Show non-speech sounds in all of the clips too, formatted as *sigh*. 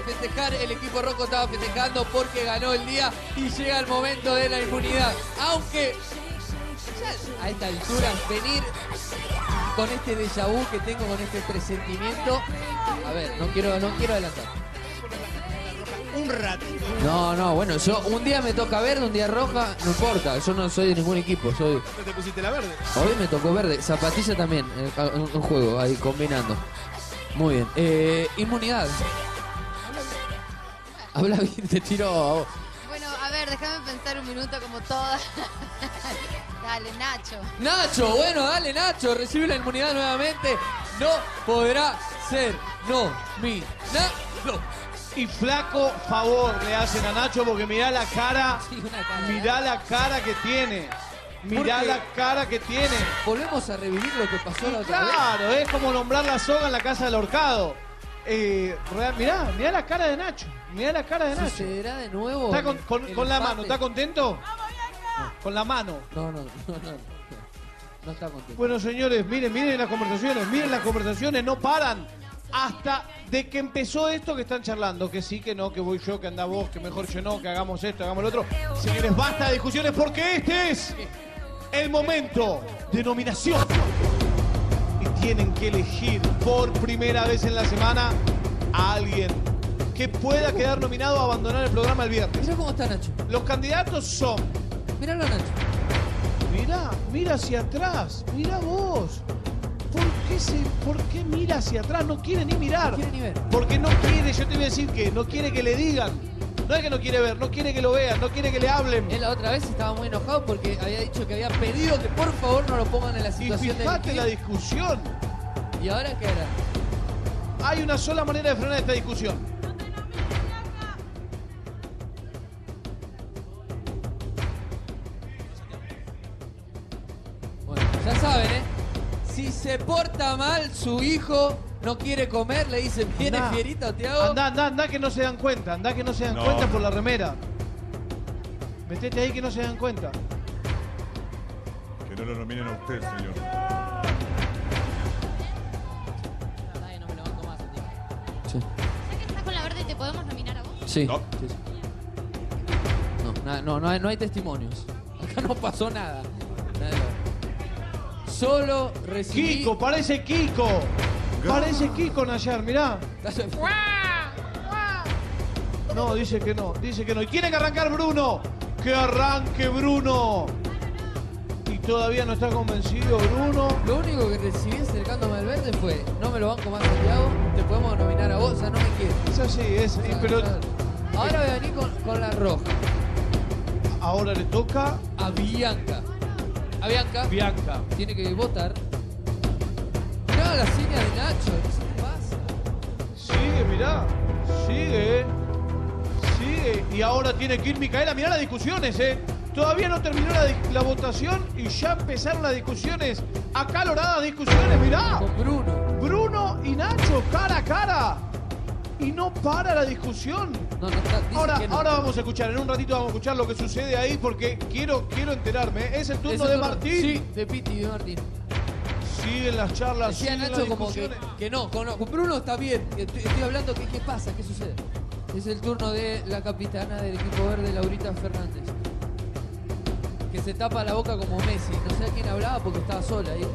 festejar, el equipo rojo estaba festejando porque ganó el día y llega el momento de la inmunidad. Aunque ya a esta altura venir con este déjà vu que tengo con este presentimiento, a ver, no quiero, no quiero adelantar. Un ratito. No, no, bueno, yo un día me toca verde, un día roja, no importa, yo no soy de ningún equipo, soy ¿No te pusiste la verde? Hoy me tocó verde, zapatilla también, eh, un, un juego ahí combinando. Muy bien. Eh, inmunidad. Habla bien, te tiro a vos. Bueno, a ver, déjame pensar un minuto como todas. *laughs* Dale, Nacho. Nacho, bueno, dale Nacho, recibe la inmunidad nuevamente. No podrá ser nominado. Y flaco favor le hacen a Nacho porque mirá la cara, *laughs* Sí, una cara, mirá la cara que tiene. Mirá Porque- la cara que tiene. Volvemos a revivir lo que pasó la otra vez. Claro, es como nombrar la soga en la casa del horcado. Eh, real- mirá, mirá la cara de Nacho. Mirá la cara de Nacho. ¿Sucederá de nuevo? Está con, el- con- el con la empate? mano, ¿está contento? Con la mano. No, no, no, no, no. No está contento. Bueno, señores, miren, miren las conversaciones, miren las conversaciones, no paran. Hasta de que empezó esto que están charlando, que sí, que no, que voy yo, que anda vos, que mejor yo no, que hagamos esto, hagamos lo otro. Señores, basta de discusiones porque este es el momento de nominación. Tienen que elegir por primera vez en la semana a alguien que pueda quedar nominado a abandonar el programa el viernes. Mira cómo está Nacho. Los candidatos son Míralo a Nacho. Mira, mira hacia atrás, mira vos. ¿Por qué, se, ¿Por qué mira hacia atrás? No quiere ni mirar. No quiere ni ver. Porque no quiere, yo te voy a decir que no quiere que le digan. No es que no quiere ver, no quiere que lo vean, no quiere que le hablen. Él la otra vez estaba muy enojado porque había dicho que había pedido que por favor no lo pongan en la Y situación de fíjate la discusión. ¿Y ahora qué hará? Hay una sola manera de frenar esta discusión. Bueno, ya saben, ¿eh? Si se porta mal su hijo, no quiere comer, le dicen, ¿viene Andá. fierita o te hago? Anda, anda, anda que no se dan cuenta, anda que no se dan No. cuenta por la remera. Metete ahí que no se dan cuenta. Que no lo nominen a usted, señor. No me lo banco más, tío. Sí. Ya que estás con la verde, ¿te podemos nominar a vos? Sí. No. sí, sí. No, no, no hay, no hay testimonios. *laughs* Acá no pasó nada. Nada. Solo recibí... Kiko, parece Kiko. Parece Kiko Nayar, mirá. No, dice que no, dice que no. Y tiene que arrancar Bruno. Que arranque Bruno. Y todavía no está convencido Bruno. Lo único que recibí acercándome al verde fue, no me lo banco más Santiago, te podemos nominar a vos, o sea, no me quieres. Es así, es. y- pero Ahora voy a venir con, con la roja. ahora le toca A Bianca. A Bianca Bianca. tiene que votar. Mirá la seña de Nacho, ¿qué pasa? Sigue, mirá. Sigue. Sigue. Y ahora tiene que ir Micaela. Mirá las discusiones, eh. Todavía no terminó la, votación y ya empezaron las discusiones. Acaloradas discusiones, mirá. Con Bruno. Bruno y Nacho, cara a cara. Y no para la discusión. No, no está. dice Ahora, no. ahora vamos a escuchar, en un ratito vamos a escuchar lo que sucede ahí porque quiero, quiero enterarme. Es el turno Es el de Martín. Sí, de Piti y de Martín. Siguen las charlas, Decía siguen Nacho las como que, discusiones. que no, con, con Bruno está bien. estoy hablando que qué pasa, qué sucede. Es el turno de la capitana del equipo verde, Laurita Fernández. Que se tapa la boca como Messi. No sé a quién hablaba porque estaba sola ahí.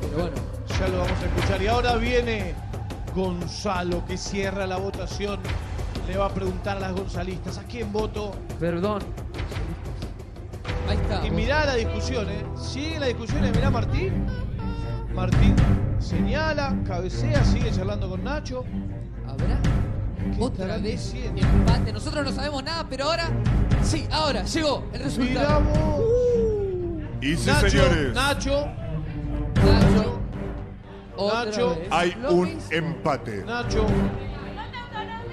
Pero bueno. Ya lo vamos a escuchar. Y ahora viene Gonzalo que cierra la votación. Le va a preguntar a las gonzalistas, ¿a quién voto? Perdón. Ahí está. Y mirá la discusión, ¿eh? Sigue la discusión, y mirá Martín. Martín señala, cabecea, sigue charlando con Nacho. ¿Habrá ¿Qué otra vez diciendo? empate? Nosotros no sabemos nada, pero ahora sí, ahora llegó el resultado. vos. Y sí, Nacho, señores, Nacho, Nacho. Otra Nacho. vez. hay Lo un mismo. empate. Nacho.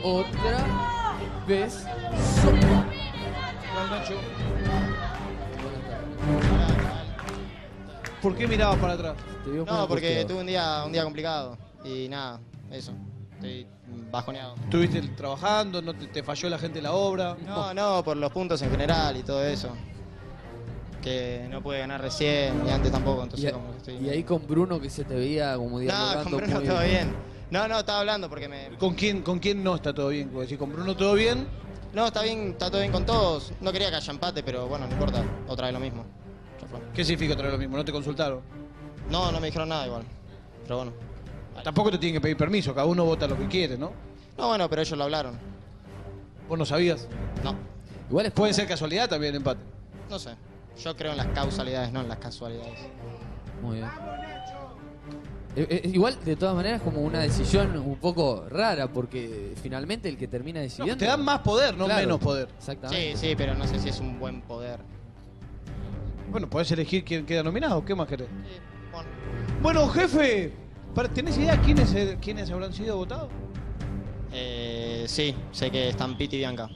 Otra vez. Nacho. ¿Por qué miraba para atrás? No, porque angustiado. tuve un día, un día complicado. Y nada, eso. Estoy bajoneado. ¿Estuviste trabajando? ¿No te, te falló la gente en la obra? No, no, por los puntos en general y todo eso. Que no pude ganar recién, ni antes tampoco, Y, entonces como que estoy... y ahí con Bruno que se te veía como No, dialogando con Bruno muy todo bien. No, no, estaba hablando porque me... ¿Con quién, ¿Con quién no está todo bien? Si con Bruno todo bien, No, está bien, está todo bien con todos. No quería que haya empate, pero bueno, no importa. Otra vez lo mismo. ¿Qué significa traer lo mismo? ¿No te consultaron? No, no me dijeron nada igual. Pero bueno. Tampoco te tienen que pedir permiso, cada uno vota lo que quiere, ¿no? No, bueno, pero ellos lo hablaron. ¿Vos no sabías? No, Igual es Puede como- ser casualidad también el empate. no sé. Yo creo en las causalidades, no en las casualidades. Muy bien. Eh, eh, igual, de todas maneras, como una decisión un poco rara, porque finalmente el que termina decidiendo. te dan más poder, no Claro, menos poder. Exactamente. Sí, sí, pero no sé si es un buen poder. Bueno, podés elegir quién queda nominado, ¿qué más querés? Sí, bueno. Bueno, jefe, ¿tenés idea quiénes, eh, quiénes habrán sido votados? Eh, sí, sé que están Piti y Bianca.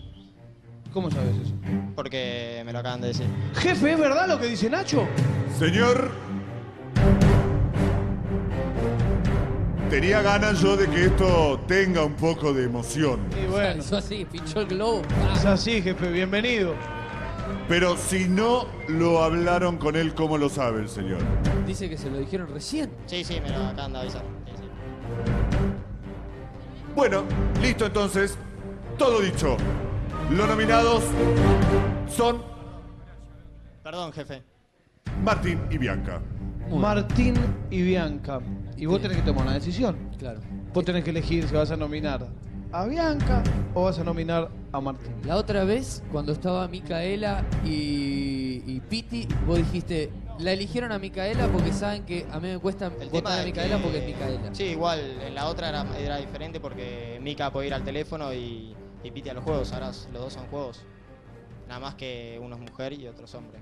¿Cómo sabes eso? Porque me lo acaban de decir. Jefe, ¿es verdad lo que dice Nacho? Señor. Tenía ganas yo de que esto tenga un poco de emoción. Y bueno, *laughs* Eso así, pinchó el globo. es así, jefe, bienvenido. Pero si no lo hablaron con él, ¿cómo lo sabe el señor? Dice que se lo dijeron recién. Sí, sí, me lo acaban de avisar. Sí, sí. Bueno, listo entonces. Todo dicho. Los nominados son Perdón, jefe. Martín y Bianca. Martín y Bianca. Y vos tenés que tomar una decisión. Claro. Vos tenés que elegir si vas a nominar a Bianca o vas a nominar a Martín. La otra vez, cuando estaba Micaela y, y Piti, vos dijiste, la eligieron a Micaela porque saben que a mí me cuesta El tema votar a Micaela que- porque es Micaela. Sí, igual, en la otra era, era diferente porque Mika puede ir al teléfono y, y Piti a los juegos. Ahora los dos son juegos. Nada más que uno es mujer y otro es hombre.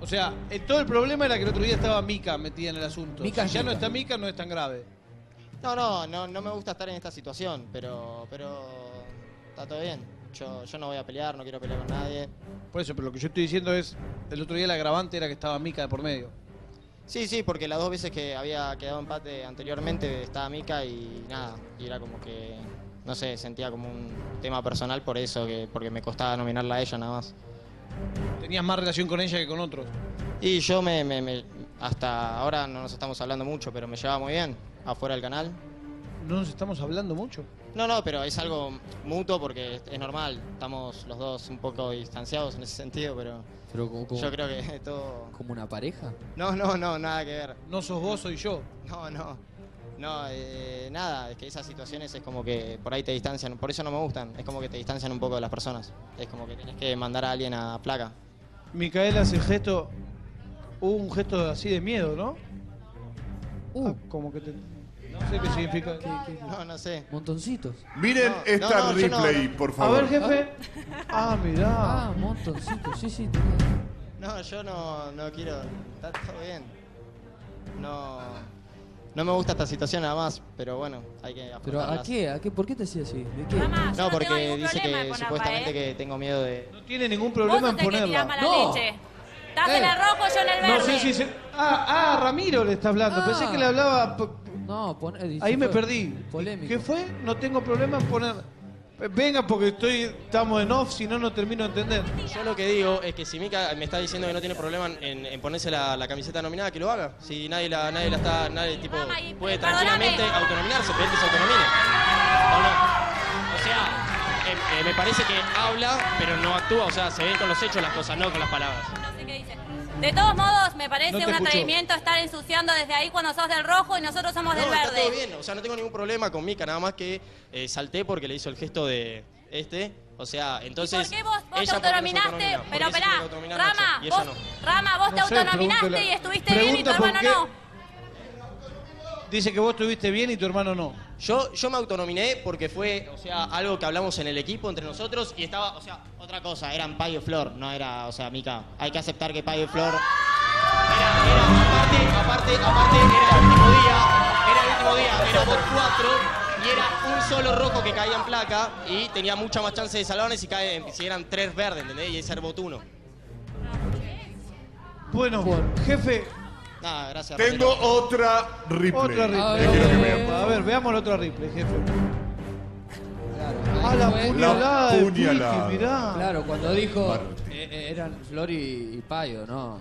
O sea, eh, todo el problema era que el otro día estaba Mika metida en el asunto. Mika si ya no está Mika, no es tan grave. No, no, no, no me gusta estar en esta situación, pero, pero está todo bien. Yo, yo no voy a pelear, no quiero pelear con nadie. Por eso, pero lo que yo estoy diciendo es, el otro día el agravante era que estaba Mika de por medio. Sí, sí, porque las dos veces que había quedado empate anteriormente estaba Mika y nada, y era como que, no sé, sentía como un tema personal por eso, que porque me costaba nominarla a ella nada más. Tenías más relación con ella que con otros. Y yo me, me- me- hasta ahora no nos estamos hablando mucho, pero me llevaba muy bien afuera del canal. No nos estamos hablando mucho. No, no, pero es algo mutuo porque es normal. Estamos los dos un poco distanciados en ese sentido, pero Pero como, como- yo creo que *laughs* todo... como una pareja. No, no, no, nada que ver. No sos vos, soy yo. No, no. No, eh, nada, es que esas situaciones es como que por ahí te distancian, por eso no me gustan, es como que te distancian un poco de las personas. Es como que tenés que mandar a alguien a placa. Micaela hace el gesto. Hubo un gesto así de miedo, ¿no? Uh, Ah, como que te. No sé qué significa. No, no sé. montoncitos. Miren No, esta no, no, replay, por A favor. ver, jefe. Ah, mirá. Ah, montoncitos, sí, sí. No, yo no, no quiero. Está todo bien. No. No me gusta esta situación nada más, pero bueno, hay que Pero ¿a qué? ¿A qué? ¿Por qué te hacía así? ¿De qué? Mamá, No, porque dice que supuestamente Rafael. que tengo miedo de. No tiene ningún Vos problema en ponerla. mala No. leche. Estás Eh. en el rojo, yo en el verde. No sé si se. Ah, ah, Ramiro le está hablando. Ah. Pensé que le hablaba. No, pon- eh, Ahí me fue perdí. Polémico. ¿Qué fue? No tengo problema en poner. Venga, porque estoy, estamos en off, si no, no termino de entender. Yo lo que digo es que si Mika me está diciendo que no tiene problema en, en ponerse la, la camiseta nominada, que lo haga. Si nadie la, nadie la está, nadie tipo puede tranquilamente autonominarse, pedir que se autonomine. ¿O no? O sea, eh, eh, me parece que habla, pero no actúa. O sea, se ven con los hechos las cosas, no con las palabras. No sé qué dice. De todos modos, me parece No un escucho. atrevimiento estar ensuciando desde ahí cuando sos del rojo y nosotros somos No, del está verde. todo bien. O sea, no tengo ningún problema con Mika, nada más que eh, salté porque le hizo el gesto de este. O sea, entonces. ¿Por qué vos, vos te ella, ¿por qué no se autonominaste? Pero esperá, Rama, vos, no? Rama, vos te sé, autonominaste y estuviste bien y tu hermano qué. no. Dice que vos estuviste bien y tu hermano no. Yo, yo me autonominé porque fue, o sea, algo que hablamos en el equipo entre nosotros y estaba, o sea, Otra cosa, eran Payo y Flor, no era, o sea, Mika. Hay que aceptar que Payo y Flor. era, era, aparte, aparte, aparte, era el último día, era el último día, éramos cuatro y era un solo rojo que caía en placa y tenía mucha más chance de salvarnos si, cae, si eran tres verdes, ¿entendés? Y ese era voto uno. Bueno, jefe, Nada, gracias. Tengo Ramiro. otra replay. otra A replay. Que quiero que ver. vean. A ver, veamos la otra replay, jefe. Claro, Ah, la puñalada Piti, puñalada. mirá. Claro, cuando dijo eh, eh, eran Flor y, y Payo, ¿no?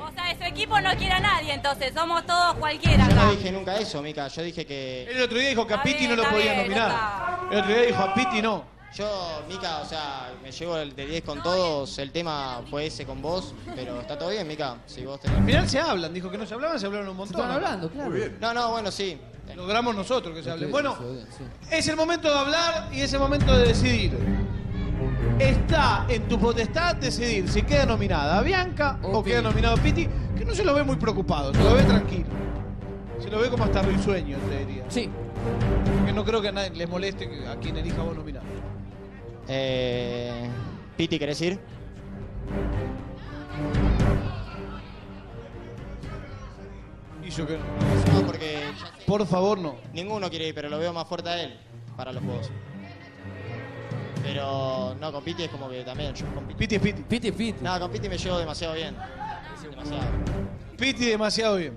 O sea, de su equipo no quiere a nadie, entonces somos todos cualquiera Yo no dije nunca eso, Mica. Yo dije que. El otro día dijo que a Está Piti no lo está podía bien, nominar. El otro día dijo a Piti no. Yo, Mica, o sea, me llevo el de 10 con todos. El tema fue ese con vos. Pero está todo bien, Mica. Si vos tenés. Al final se hablan, dijo que no se hablaban, se hablaron un Se montón. están hablando, claro. Muy bien. No, no, bueno, sí. Logramos nosotros que se hablen. Bueno, es el momento de hablar y es el momento de decidir. Está en tu potestad decidir si queda nominada Bianca o, O queda nominado Piti, que no se lo ve muy preocupado, se lo ve tranquilo. Se lo ve como hasta risueño, te diría. Sí. Que no creo que a nadie les moleste que- a quien elija vos nominar. Eh, Piti, ¿querés ir? Y yo que no. No, porque Por favor, no. ninguno quiere ir, pero lo veo más fuerte a él para los juegos. Pero no, con Piti es como que también. Yo con Piti. Piti es Piti. Piti, Piti. No, con Piti me llevo demasiado bien. Demasiado. Piti demasiado bien.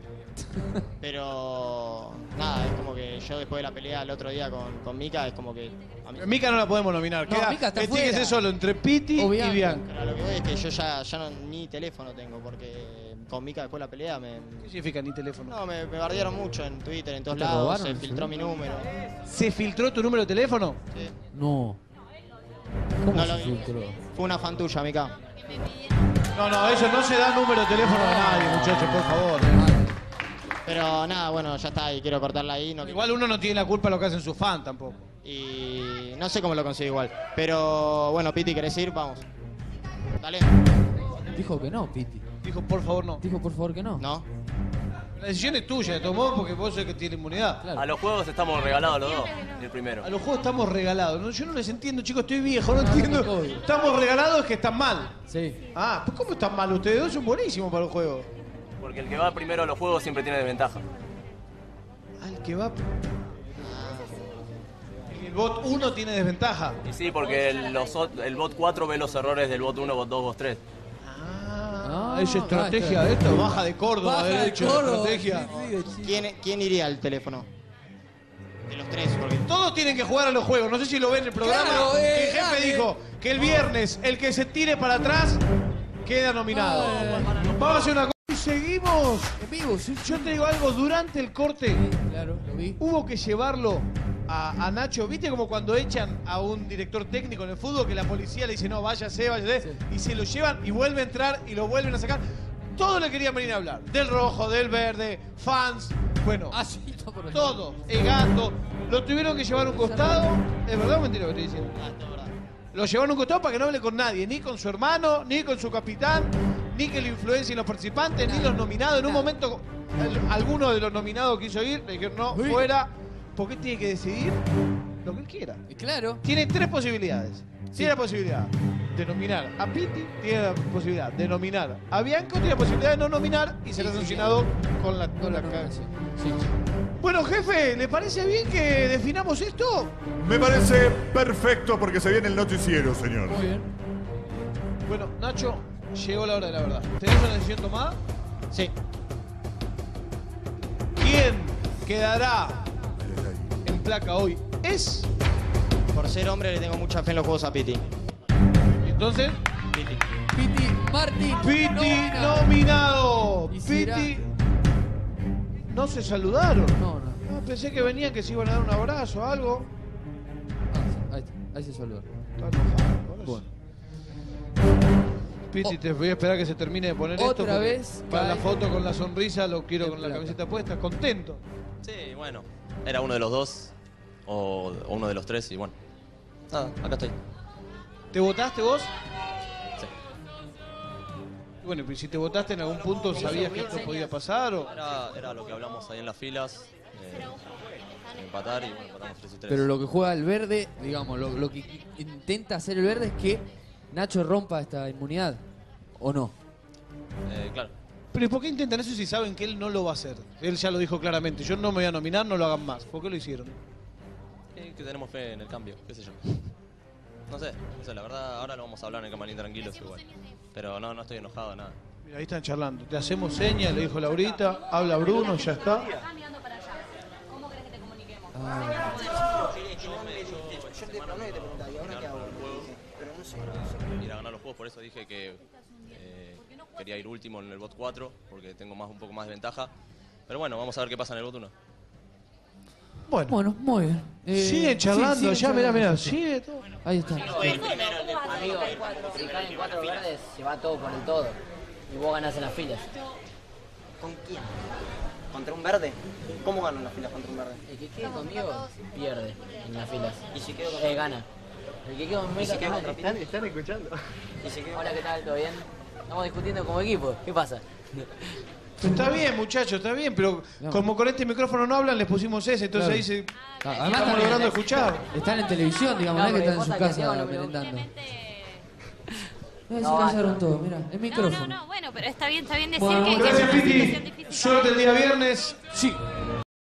Pero nada, es como que yo después de la pelea el otro día con, con Mika, es como que. A mí, Mica no la podemos nominar. No, Queda, Mika está que tiene que fuera. ser solo entre Piti O y Bianca. Bianca. pero a lo que voy es que yo ya, ya no, ni teléfono tengo, porque con Mika después de la pelea me. ¿Qué significa ni teléfono? No, me, me bardearon mucho en Twitter, en todos ¿Te lados, robaron se el filtró mi número. ¿Se filtró tu número de teléfono? Sí. No. ¿Cómo No se lo vi. filtró? Fue una fan tuya, Mika. No, no, eso no se da número de teléfono de nadie, muchachos, por favor. Pero nada, bueno, ya está, y quiero cortarla ahí. No, Igual uno no tiene la culpa de lo que hacen sus fans tampoco. Y no sé cómo lo consigo igual. Pero bueno, Piti, ¿querés ir? Vamos. Dale. Dijo que no, Piti. Dijo, por favor, no. Dijo por favor que no. ¿No? La decisión es tuya, de todos modos, porque vos sos el que tiene inmunidad. Claro. A los juegos estamos regalados los dos, el primero. A los juegos estamos regalados. No, yo no les entiendo, chicos, estoy viejo, no entiendo. no. *laughs* Estamos regalados que están mal. Sí. Ah, pues ¿cómo están mal ustedes dos? Son buenísimos para los juegos. Porque el que va primero a los juegos siempre tiene desventaja. Al que va. El bot 1 tiene desventaja. Y sí, porque el, los el bot 4 ve los errores del bot 1, bot 2, bot 3. Ah, Ah, es estrategia ah, de esto, baja de Córdoba, Baja de derecho, Córdoba, estrategia. ¿Quién, ¿Quién iría al teléfono? De los tres, porque. Todos tienen que jugar a los juegos. No sé si lo ven en el programa. Claro, que eh, el jefe dale. dijo que el viernes el que se tire para atrás queda nominado. Vamos a hacer una cosa. Seguimos. En vivo, sí. Yo te digo algo, durante el corte Claro, lo vi. hubo que llevarlo a, a Nacho. ¿Viste como cuando echan a un director técnico en el fútbol que la policía le dice no, váyase, váyase? Sí. Y se lo llevan y vuelve a entrar y lo vuelven a sacar. Todos le querían venir a hablar. Del rojo, del verde, fans. Bueno, Ah, sí, todo. El gato. Lo tuvieron que llevar a un costado. ¿Es verdad o mentira lo que estoy diciendo? Ah. Lo llevaron a un costado para que no hable con nadie, ni con su hermano, ni con su capitán, ni que lo influencien los participantes, ni los nominados. En un momento, el- alguno de los nominados quiso ir, le dijeron no, fuera, porque tiene que decidir lo que él quiera. Claro. Tiene tres posibilidades. Tiene la posibilidad de nominar a Piti, tiene la posibilidad de nominar a Bianco, tiene la posibilidad de no nominar y será Sí, sí, sancionado con la, Con con la la nominación. Sí. Bueno, jefe, ¿le parece bien que definamos esto? Me parece perfecto porque se viene el noticiero, señor. Muy bien. Bueno, Nacho, llegó la hora de la verdad. ¿Tenés una decisión tomada? Sí. ¿Quién quedará en placa hoy? Es. Por ser hombre le tengo mucha fe en los juegos a Piti. Entonces, Piti. Piti Martín. Piti nominado. nominado. Y será- Piti. No se saludaron. No, no. Ah, pensé que venían que se iban a dar un abrazo o algo. Ah, sí, ahí, está, ahí se saludó. Está enojado. Bueno. Piti, te voy a esperar que se termine de poner esto. Otra vez Para la foto con la sonrisa lo quiero con la camiseta puesta, contento. Sí, bueno. Era uno de los dos o, o uno de los tres y bueno. Nada, acá estoy. ¿Te votaste vos? Sí. Bueno, pero si te votaste en algún punto, ¿sabías que esto podía pasar? O... Era, era lo que hablamos ahí en las filas. eh, empatar y bueno, empatamos 3 y 3. Pero lo que juega el verde, digamos, lo, lo que intenta hacer el verde es que Nacho rompa esta inmunidad. ¿O no? Eh, claro. Pero ¿y por qué intentan eso si saben que él no lo va a hacer? Él ya lo dijo claramente, yo no me voy a nominar, no lo hagan más. ¿Por qué lo hicieron? Eh, que tenemos fe en el cambio, qué sé yo. *laughs* No sé, no sé, la verdad ahora lo vamos a hablar en el camarín tranquilos igual. Pero no, no estoy enojado, nada. Mira, ahí están charlando. Te hacemos señas, le dijo Laurita, habla Bruno, ya está. Ir a ganar los juegos, por eso dije que, eh, quería ir último en el bot 4 porque tengo más un poco más de ventaja. Pero bueno, vamos a ver qué pasa en el bot 1. Bueno, Bueno, muy bien. Eh, siguen charlando sí, ya, mirá, mirá, sigue todo. Ahí está. Amigo, si caen cuatro verdes, se va todo por el todo. Y vos ganás en las filas. ¿Con quién? ¿Contra un verde? ¿Cómo gano en las filas contra un verde? El que quede conmigo pierde en las filas. ¿Y si quedo Eh, gana. El que quede conmigo ¿Y si quedo gana. contra Pita? ¿Están escuchando? ¿Y si quedo Hola, ¿qué tal? ¿Todo bien? Estamos discutiendo como equipo. ¿Qué pasa? Está bien, muchachos, está bien, pero como con este micrófono no hablan, les pusimos ese, entonces Claro. ahí se... Ah, Además estamos están, logrando escuchar. están en televisión, digamos, no, No, es que están en su vos sabés que casa Santiago no me- merendando. Se No, callaron no. todo, mira, el No, micrófono. no, no, bueno, pero está bien, está bien decir Bueno, que, que es Gracias, una Piti. situación difícil. Suerte el día viernes. Sí,